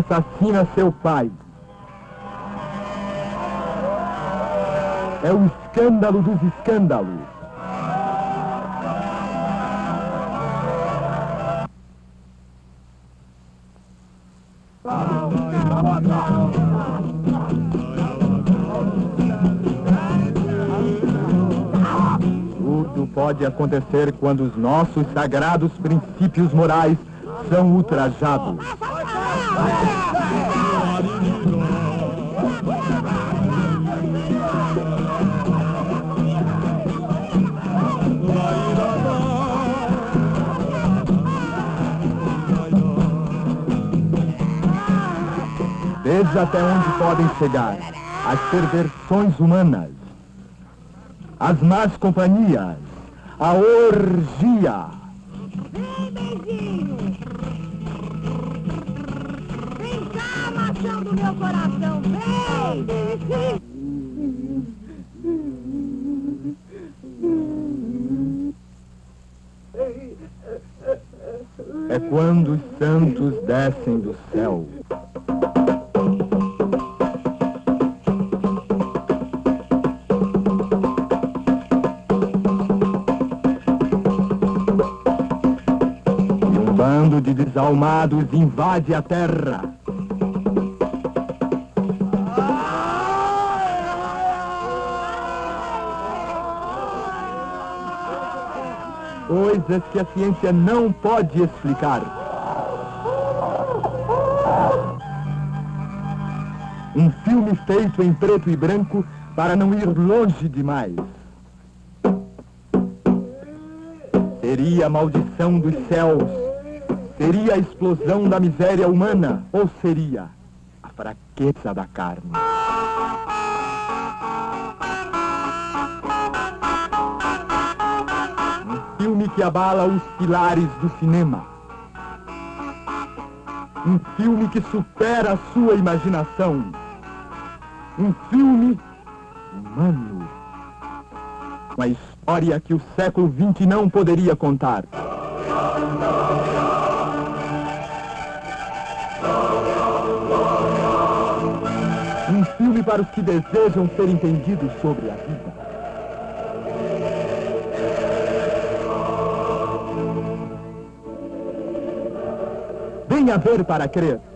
assassina seu pai. É o escândalo dos escândalos. Tudo pode acontecer quando os nossos sagrados princípios morais são ultrajados. Veja até onde podem chegar as perversões humanas, as más companhias, a orgia. Vem, beijinho! Cá, machão do meu coração, vem! É quando os santos descem do céu. E um bando de desalmados invade a terra. Coisas que a ciência não pode explicar. Um filme feito em preto e branco para não ir longe demais. Seria a maldição dos céus? Seria a explosão da miséria humana? Ou seria a fraqueza da carne? Que abala os pilares do cinema. Um filme que supera a sua imaginação. Um filme humano. Uma história que o século XX não poderia contar. Um filme para os que desejam ser entendidos sobre a vida. Venha ver para crer.